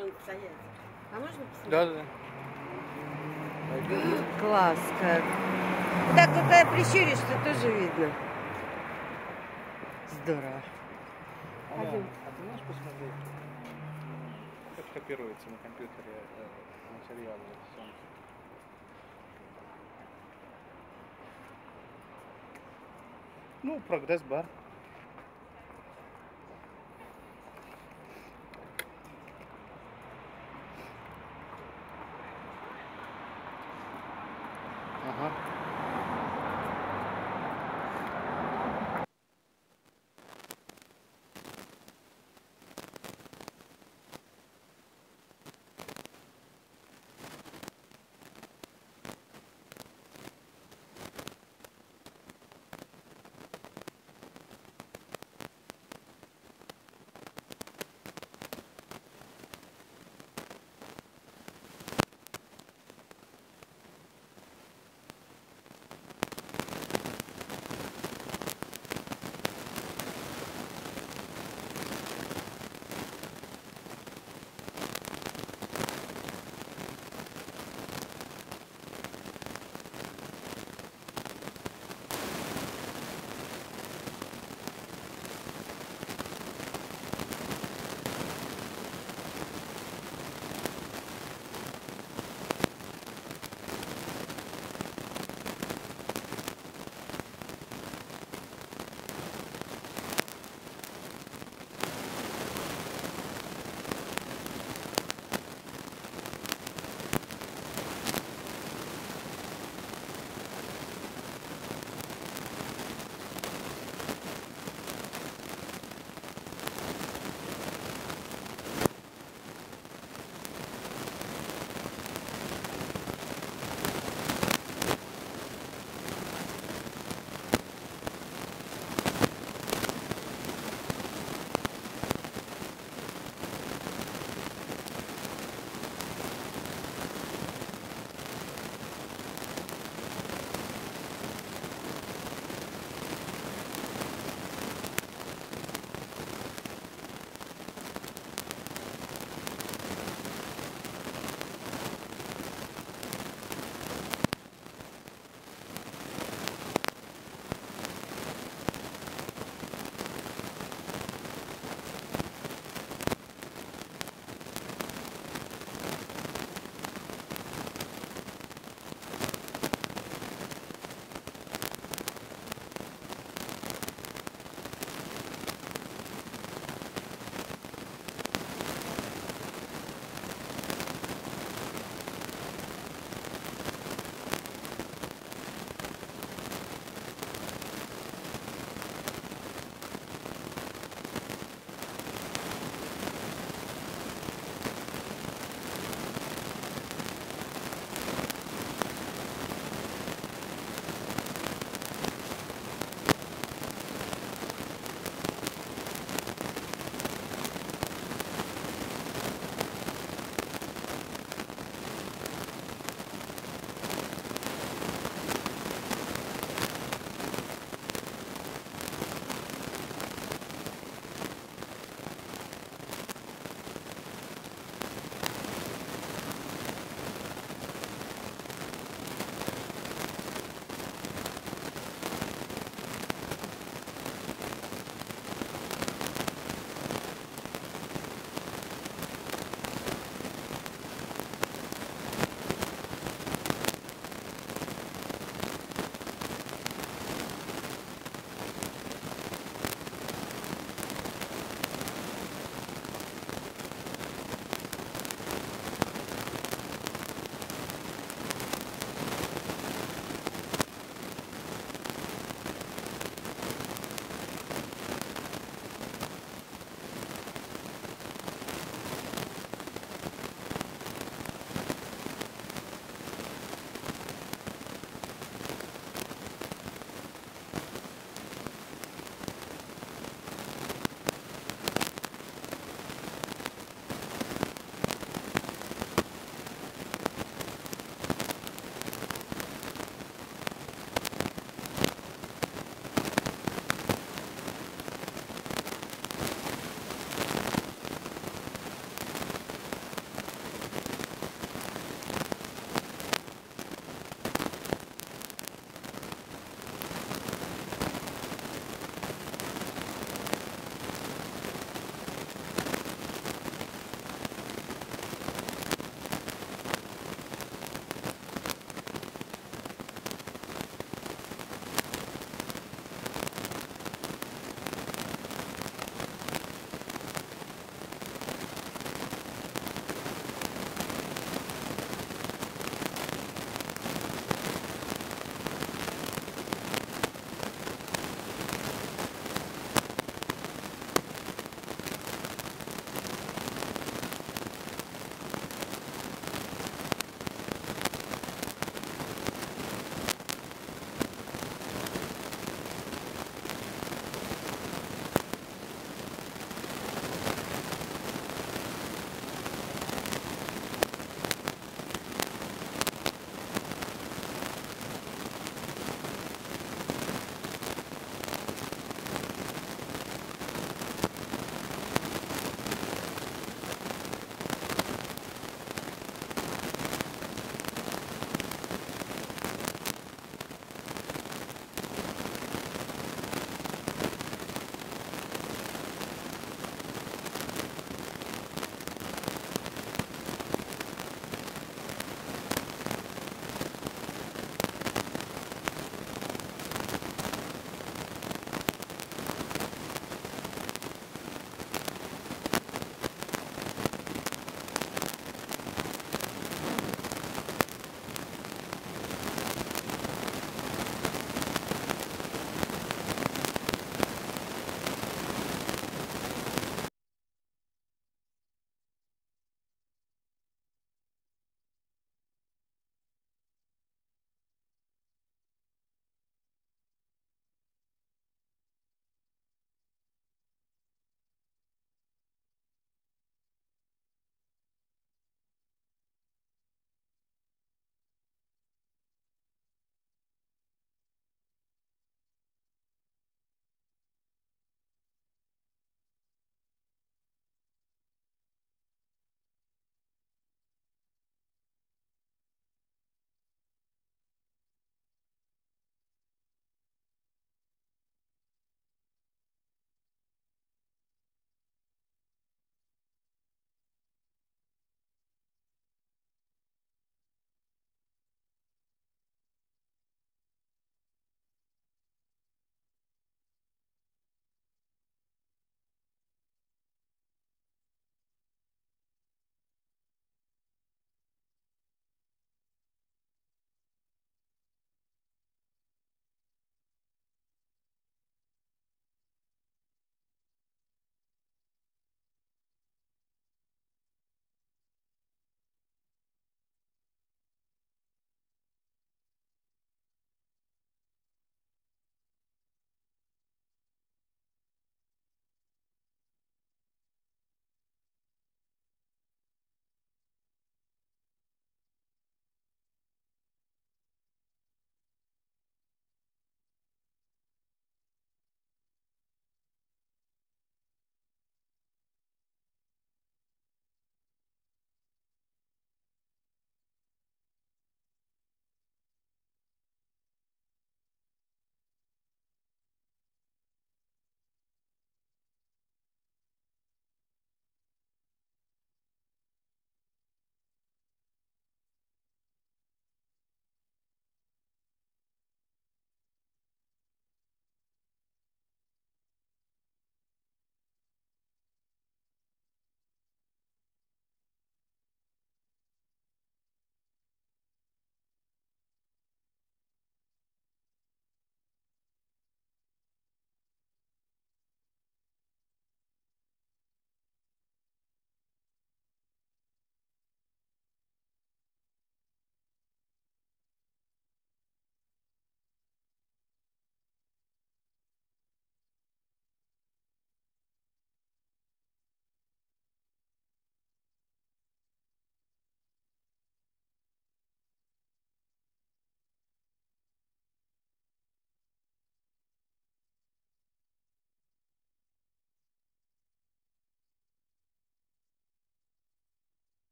что он стоять. А можно посмотреть? Да, да. Класс как. Так, когда прищуришься, тоже видно. Здорово. Пойдем. а ты можешь посмотреть, как копируется на компьютере э, материалы? Ну, прогресс-бар. Aha.